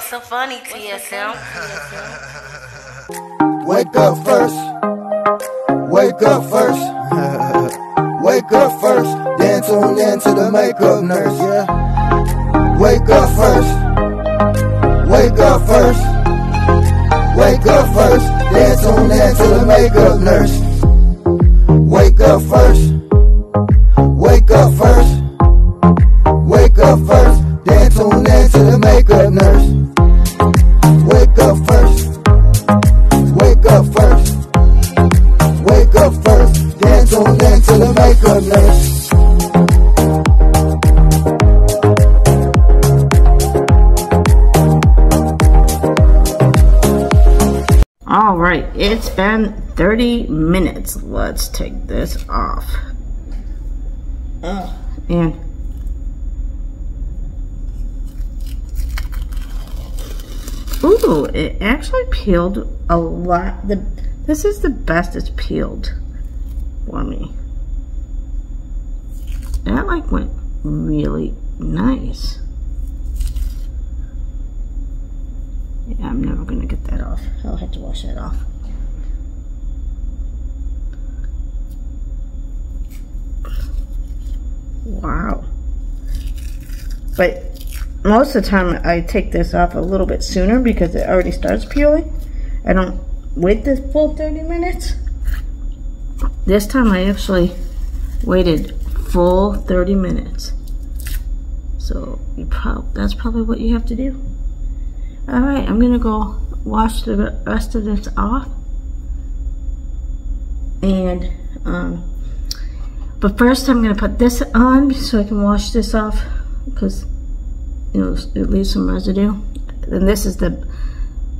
What's so funny, TSM? Wake up first. Wake up first. Wake up first. Then tune in to the makeup nurse. Yeah. Wake up first. Wake up first. Wake up first. Then tune in to the makeup nurse. Wake up first. Wake up first. Wake up first. Then tune in to the makeup nurse. Nurse. All right, it's been 30 minutes. Let's take this off. Ugh, and ooh, it actually peeled a lot. The this is the best it's peeled for me. That like went really nice. Yeah, I'm never gonna get that off. I'll have to wash that off. Wow. But most of the time I take this off a little bit sooner because it already starts peeling. I don't wait the full 30 minutes. This time I actually waited full 30 minutes. So you prob that's probably what you have to do. All right, I'm gonna go wash the rest of this off. And, um, but first I'm gonna put this on so I can wash this off because, you know, it leaves some residue. And this is the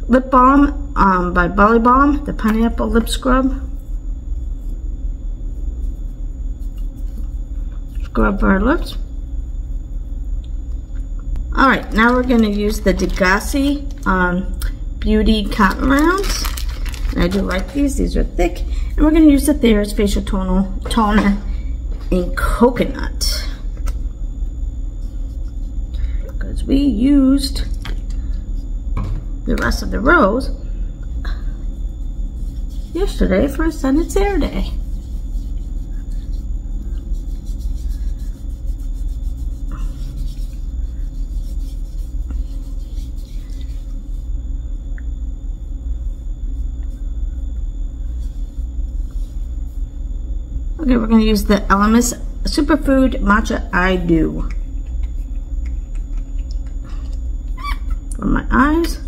lip balm um, by Bolly Balm, the pineapple lip scrub. For our lips. All right, now we're gonna use the Degassi um, Beauty Cotton Rounds. And I do like these, these are thick. And we're gonna use the Thayer's Facial Toner, toner in Coconut. Because we used the rest of the rose yesterday for Sun and Saturday. Okay, we're going to use the Elemis Superfood Matcha Eye Dew. For my eyes.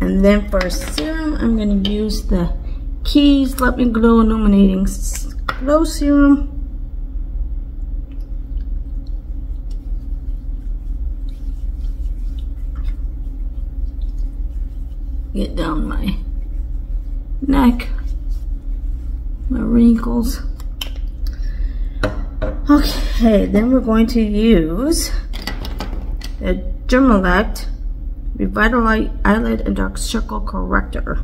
And then for serum, I'm going to use the Keys Let Me Glow Illuminating Glow Serum. Get down my neck, my wrinkles. Okay, then we're going to use the Dermelect Revitalize Eyelid and Dark Circle Corrector.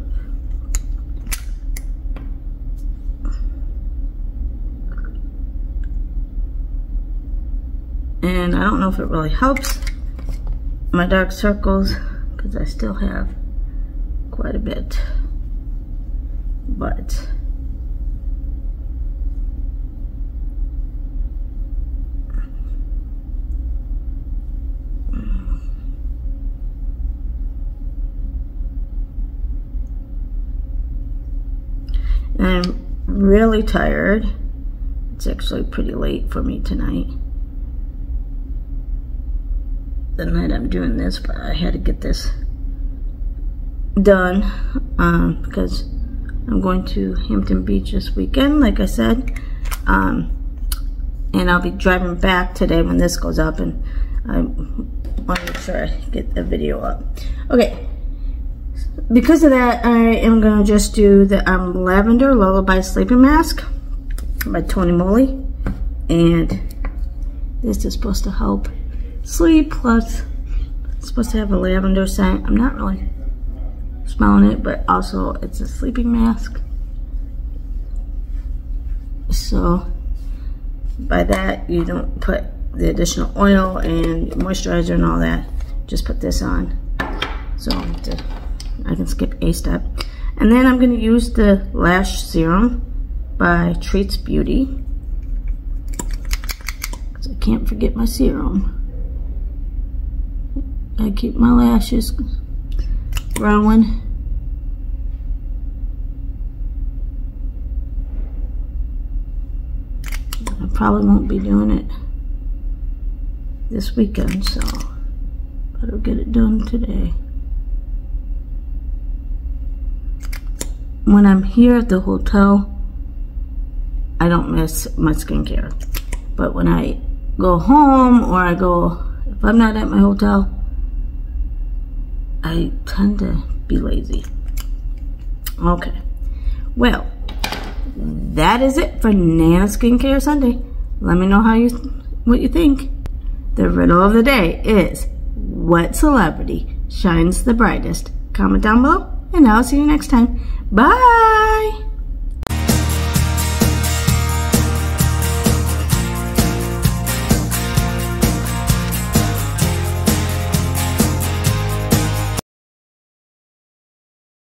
And I don't know if it really helps my dark circles because I still have quite a bit. But I'm really tired. It's actually pretty late for me tonight the night I'm doing this, but I had to get this done um, because I'm going to Hampton Beach this weekend, like I said. Um, and I'll be driving back today when this goes up, and I want to make sure I get the video up. Okay, because of that, I am going to just do the um, Lavender Lullaby Sleeping Mask by Tony Moly. And this is supposed to help sleep plus supposed to have a lavender scent. I'm not really smelling it, but also it's a sleeping mask. So by that, you don't put the additional oil and moisturizer and all that. Just put this on. So I can skip a step. And then I'm going to use the Lash Serum by Treats Beauty. I can't forget my serum. I keep my lashes growing. I probably won't be doing it this weekend, so better get it done today. When I'm here at the hotel, I don't miss my skincare. But when I go home or I go, if I'm not at my hotel, I tend to be lazy. Okay. Well, that is it for Nana Skincare Sunday. Let me know how you what you think. The riddle of the day is what celebrity shines the brightest? Comment down below and I'll see you next time. Bye!